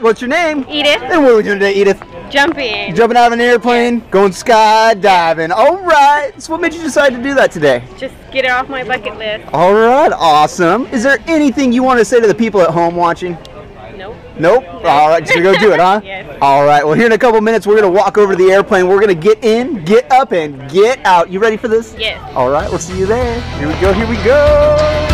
What's your name? Edith. And what are we doing today, Edith? Jumping. Jumping out of an airplane, going skydiving. All right. So what made you decide to do that today? Just get it off my bucket list. All right. Awesome. Is there anything you want to say to the people at home watching? Nope. Nope. All right. Just gonna go do it, huh? Yes. All right. Well, here in a couple minutes, we're gonna walk over to the airplane. We're gonna get in, get up, and get out. You ready for this? Yes. All right. We'll see you there. Here we go. Here we go.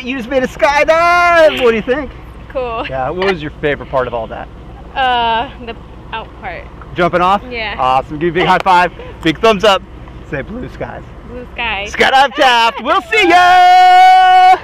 Right. You just made a skydive. What do you think? Cool. Yeah. What was your favorite part of all that? Uh, the out part. Jumping off? Yeah. Awesome. Give you a big high five. Big thumbs up. Say blue skies. Blue sky. Skydive Taft. We'll see ya!